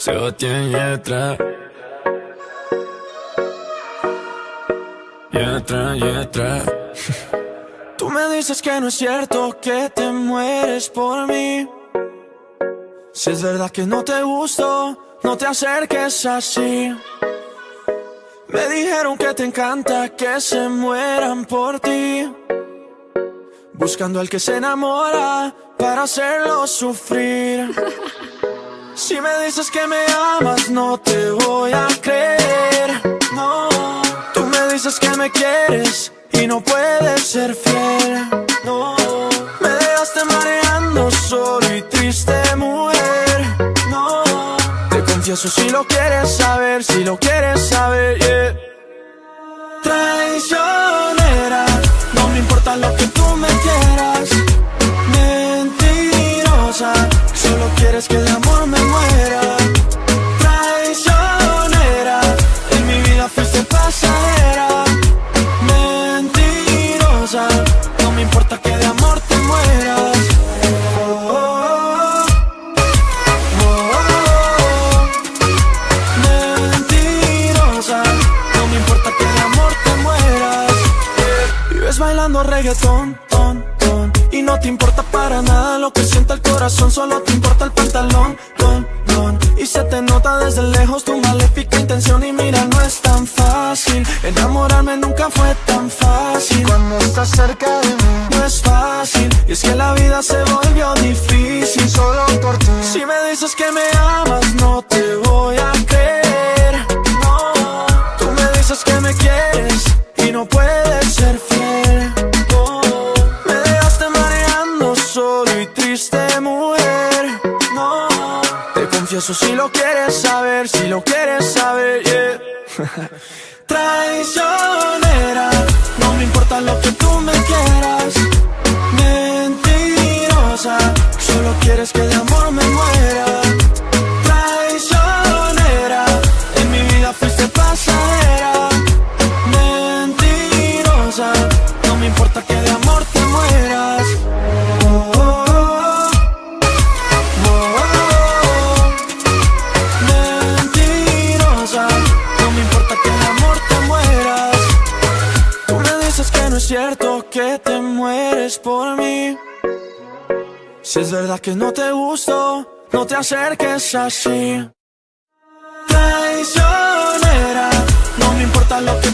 Sebastián Yetra. Yetra, Yetra. Tú me dices que no es cierto que te mueres por mí. Si es verdad que no te gusto, no te acerques así. Me dijeron que te encanta que se mueran por ti. Buscando al que se enamora para hacerlo sufrir. Si me dices que me amas, no te voy a creer. No, tú me dices que me quieres y no puedes ser fiel. No, me dejaste mareando solo y triste, mujer. No, te confieso si lo quieres saber, si lo quieres saber, yeah. Traicionera, no me importa lo que importa que de amor te mueras. Mentirosa, no me importa que de amor te mueras. Vives bailando reggaetón, ton, ton Y no te importa para nada lo que sienta el corazón Solo te importa el pantalón, ton Y se te nota desde lejos tu maléfica intención Y mira, no es tan fácil. Enamorarme nunca fue tan fácil. Cuando estás cerca de mí No es fácil. Y es que la vida se volvió difícil. Solo por ti. Si me dices que me amas no te voy a creer. No. Tú me dices que me quieres y no puedes ser fiel. Oh, me dejaste mareando solo y triste, mujer. Confieso si lo quieres saber, si lo quieres saber, yeah. Traicionera, no me importa lo que tú me quieras. Mentirosa, solo quieres que de cierto que te mueres por mí. Si es verdad que no te gusto, no te acerques así. Traicionera, no me importa lo que